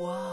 Wow.